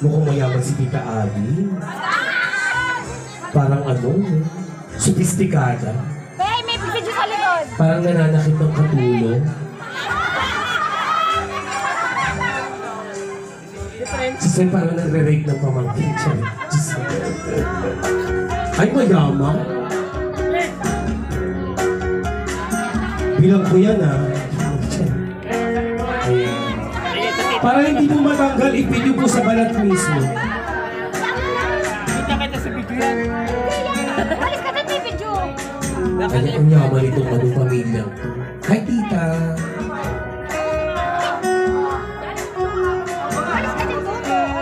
Mukhang mayaman si Tita Abby. Parang ano, sophisticada. Hey, may video sa likod. Parang nananakit ng katulong. Si Sen parang nagre-rate ng pamangkin siya. Diyos. Ay, mayaman. Bilang ko yan, ah. Para hindi mo matanggal, ipinyo po sa balat mismo. Kita kita sa video yan. Alis ka may video. Kanya ang yaman itong ano pamilya. Hi, tita.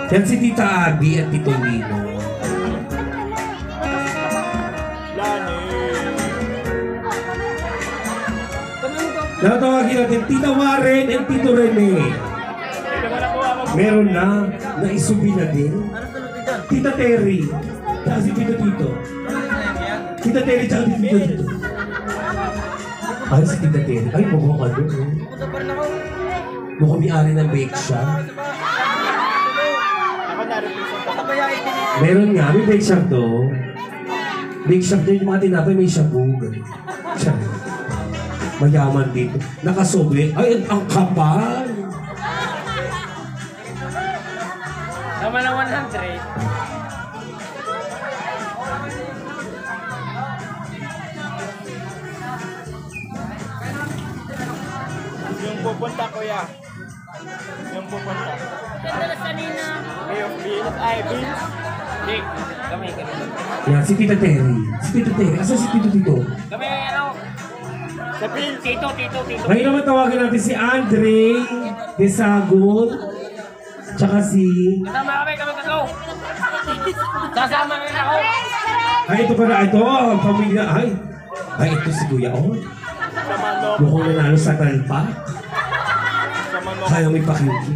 Yan si Tita Abby at Tito Lino. Natawagin natin Tita Warren and Tito Rene. Meron na, naisubi na din. Tita Terry, tsaka si Tito Tito. Tita Terry, tsaka si Tito Tito. Ay, si Tita Terry. Ay, mukhang ano. eh. Mukhang may-ari ng bake shop. Meron nga, may bake shop to. Bake shop din yung mga tinapay, may shabu. ganun. Mayaman dito. Nakasobe. Ay, ang kapal. Tama na 100. Yung pupunta kuya. Yung pupunta. Ganda sa nina. Bay of Beans. Ay, Beans. Hindi. Kami, kami. Yan, si Tita Terry. Si Tita Terry. Asa si Tito Tito? Kami, ano? Sa Beans. Tito, tito, tito. Ngayon naman tawagin natin si Andre Desagon. Tsaka si... Kasama kami, kami tatlo. Sasama rin ako. Ay, ito pala. Ito, ang pamilya. Ay, ay ito si Kuya Oh. Manok. Mukhang nanalo sa talpa. Sa manok. Kaya may pakyuki.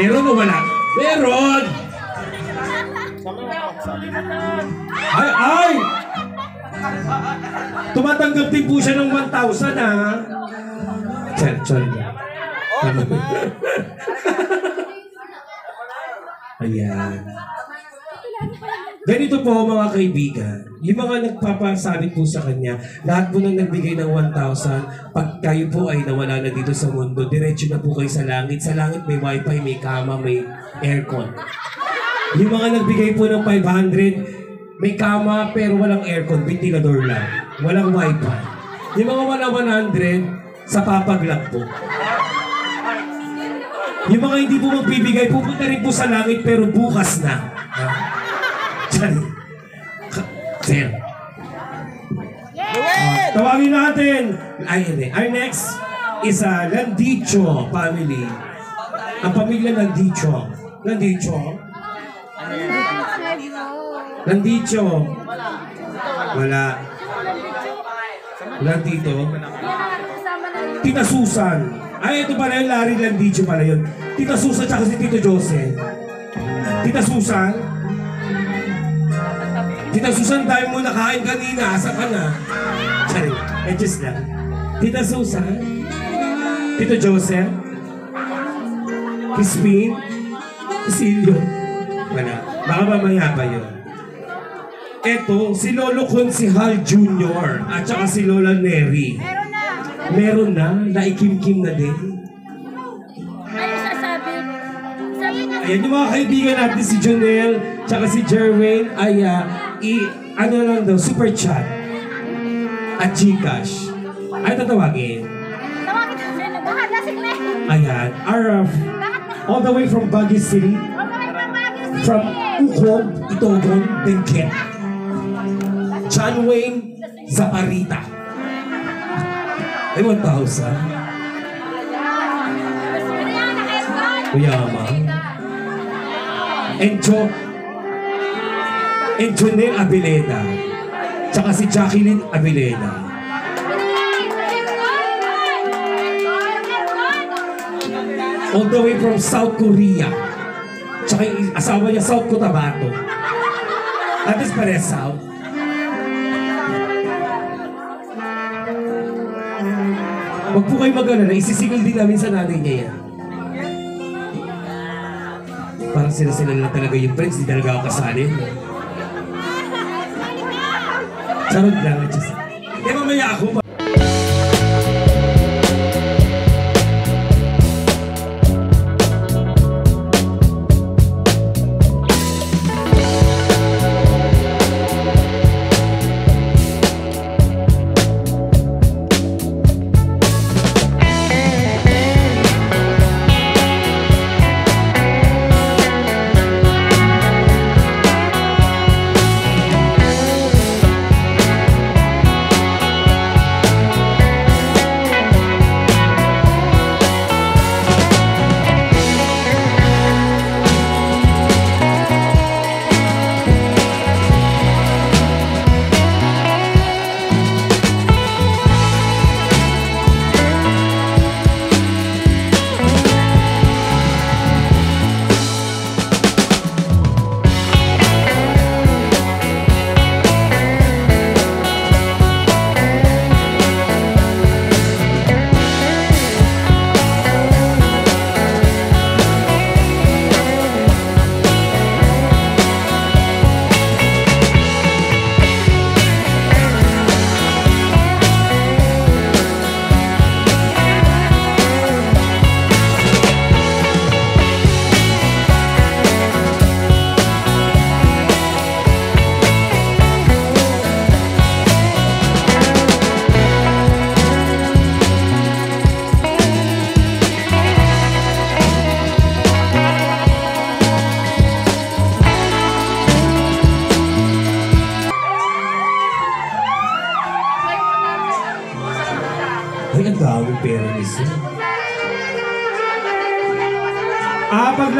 Meron o wala? Meron! Ay, ay! Tumatanggap din po siya ng 1,000 ha. Sir, sorry. Ayan. Ganito po mga kaibigan, yung mga nagpapasabi po sa kanya, lahat po nang nagbigay ng 1,000, pag kayo po ay nawala na dito sa mundo, diretso na po kayo sa langit. Sa langit may wifi, may kama, may aircon. Yung mga nagbigay po ng 500, may kama pero walang aircon, ventilador lang. Walang wifi. Yung mga wala 100, sa papag lang po. Yung mga hindi po magbibigay, pupunta rin po sa langit pero bukas na. Sorry. Sir. Ah, tawagin natin. Ay, hindi. Our next is a Landicho family. Ang pamilya Landicho. Landicho. Landicho. Wala. Wala dito. Tita Susan. Ay, ito pala yung Larry Landicho pala yun. Tita Susan tsaka si Tito Jose. Tita Susan. Tita Susan, dahil mo nakain kanina. Asa ka na? Sorry. Eh, just lang. Tita Susan. Tito Joseph. Crispin. Silio. Wala. Baka mamaya pa yun. Eto, si Lolo Consihal Jr. at saka si Lola Neri. Meron na. Naikimkim na din. Ano sasabi? Sabi niya, Ayan yung mga kaibigan natin si Jonel tsaka si Jerwin ay ah, i, ano lang daw, super chat at Gcash. Ay tatawagin. tawagin na siya. Bahala si Glenn. Ayan, our, na. all the way from Baguio City, Huwag pang Baguio City. from Ukog, Itogon, Benguet, John Wayne, Zaparita. Ay, 1,000. Ano yan? Naka-aircon? Kuyama. And Jo... And Jonel Abilena. Tsaka si Jacqueline Abilena. All the way from South Korea. Tsaka asawa niya, South Cotabato. At least pare South. Huwag po kayo mag-alala, isisigil din namin sa nanay niya yan. Para parang sila sila lang talaga yung friends, di talaga ako kasali. Charot lang. Just, eh, mamaya ako.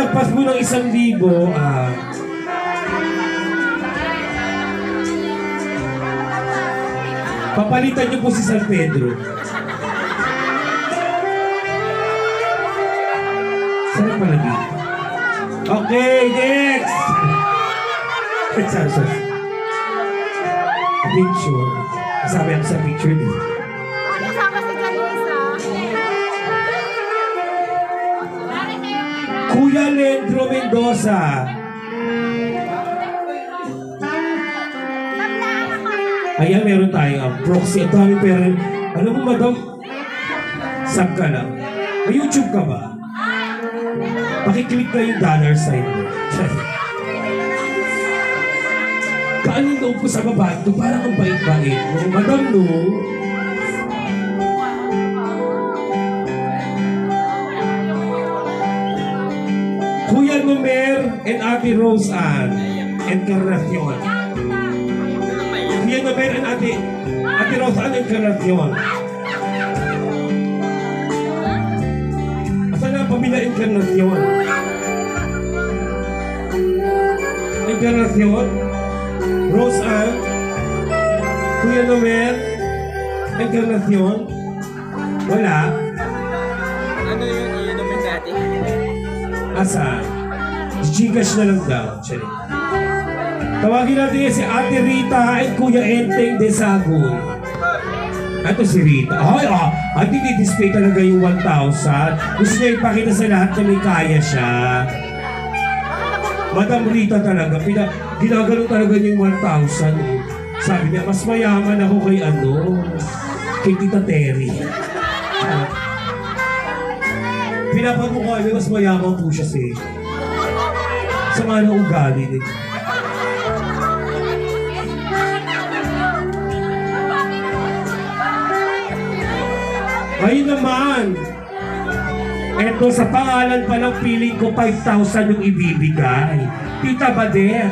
Lagpas mo ng isang libo, ah, papalitan niyo po si San Pedro. Saan pala dito? Okay, next! Sorry, sorry. Picture. Sabi ako sa picture dito. Kuya Lendro Mendoza. Ayan, meron tayong um, proxy. Ang dami pera. Alam mo, madam, sub ka lang. May YouTube ka ba? Pakiclick na yung dollar sign mo. Paano yung loob ko sa babae ito? Parang ang bait-bait mo. Madam, no? And Ate Rose Ann Encarnacion. Kuya Numer and Ate, Ate Rose Ann Encarnacion. Asan na ang pamilya Encarnacion? Encarnacion? Rose Ann? Kuya Numer? Encarnacion? Wala? Ano yung iinumin dati? Asa? Gcash na lang daw. Charing. Tawagin natin si Ate Rita at Kuya Enteng de Sagul. Ito si Rita. Ay, ah, ay, dinidisplay talaga yung 1,000. Gusto niya ipakita sa lahat na may kaya siya. Madam Rita talaga, pina, ginagano talaga niya yung 1,000. eh. Sabi niya, mas mayaman ako kay ano, kay Tita Terry. Pinapamukha niya, mas mayaman po siya si sa mga ugali niya. Ayun naman. Eto, sa pangalan pa ng feeling ko, 5,000 yung ibibigay. Tita Badet.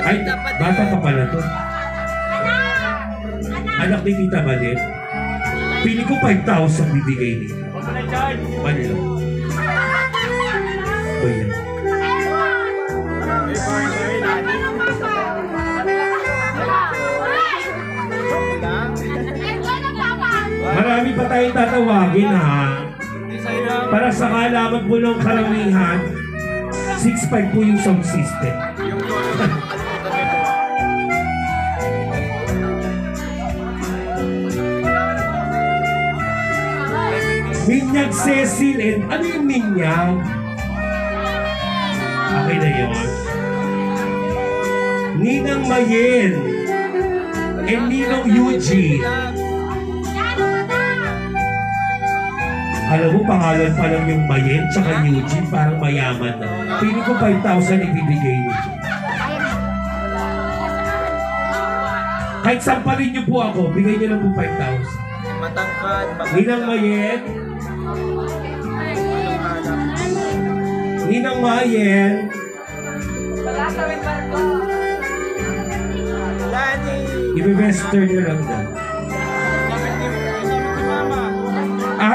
Ay, bata pa pala to. Anak ni Tita Badet. Feeling ko 5,000 bibigay niya. Mali lang. O yan. Marami pa tayong tatawagin ha. Para sa kalaman po ng karamihan, 6.5 po yung sound system. Hindi Minyag Cecil and ano yung Minyag? Okay na yun. Ninang Mayen and Ninong Eugene. Alam mo, pangalan pa lang yung Mayen tsaka Eugene, parang mayaman na. Pili ko 5,000 ibibigay niyo. Kahit sampalin niyo po ako, bigay niyo lang po 5,000. Matangkad. Ninang Mayen, Ninang Mayen, Lani. i-western niyo lang daw.